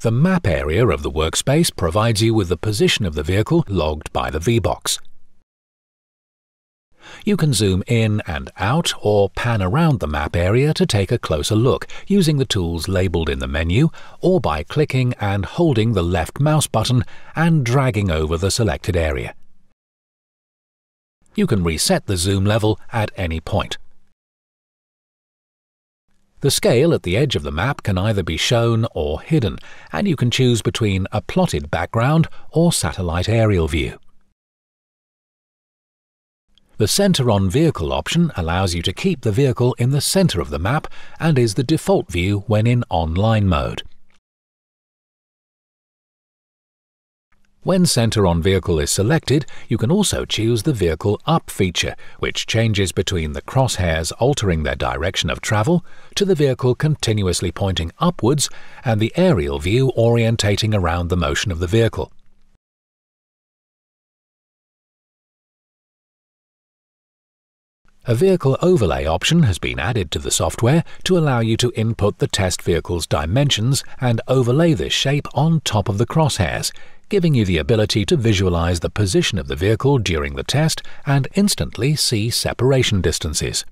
The map area of the workspace provides you with the position of the vehicle logged by the VBox. You can zoom in and out or pan around the map area to take a closer look using the tools labelled in the menu or by clicking and holding the left mouse button and dragging over the selected area. You can reset the zoom level at any point. The scale at the edge of the map can either be shown or hidden, and you can choose between a plotted background or satellite aerial view. The Center on Vehicle option allows you to keep the vehicle in the center of the map and is the default view when in online mode. When Center on Vehicle is selected, you can also choose the Vehicle Up feature, which changes between the crosshairs altering their direction of travel to the vehicle continuously pointing upwards and the aerial view orientating around the motion of the vehicle. A vehicle overlay option has been added to the software to allow you to input the test vehicle's dimensions and overlay this shape on top of the crosshairs, giving you the ability to visualize the position of the vehicle during the test and instantly see separation distances.